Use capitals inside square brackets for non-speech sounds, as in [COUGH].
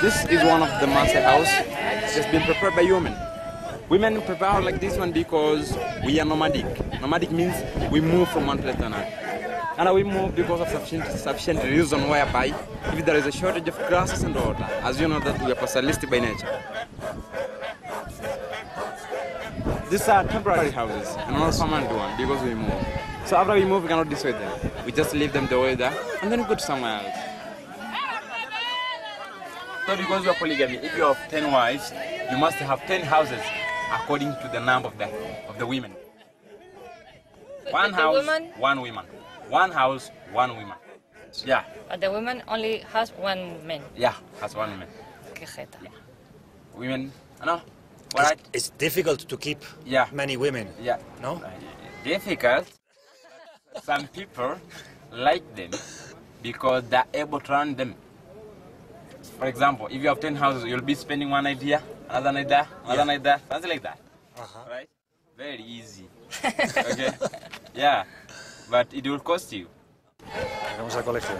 This is one of the Masai house. It's been prepared by women. Women prepare like this one because we are nomadic. Nomadic means we move from one place to another. And we move because of sufficient, sufficient reason whereby if there is a shortage of grasses and water, as you know that we are pastoralistic by nature. These are temporary houses and not permanent one because we move. So after we move, we cannot destroy them. We just leave them the way they are and then go to somewhere else. So because you are polygamy, if you have 10 wives, you must have 10 houses according to the number of the, of the women. One the house, woman? one woman. One house, one woman. Yeah, But the woman only has one man. yeah, has one woman. Qué jeta. Women, no? It's, Alright? it's difficult to keep Yeah. many women. Yeah. No? Uh, difficult. Some people like them because they're able to run them. For example, if you have 10 houses, you'll be spending one night here, another night there, another Yeah. night there, something like that. Uh-huh. Right? Very easy. [LAUGHS] okay? Yeah. But it will cost you. Vamos al colegio.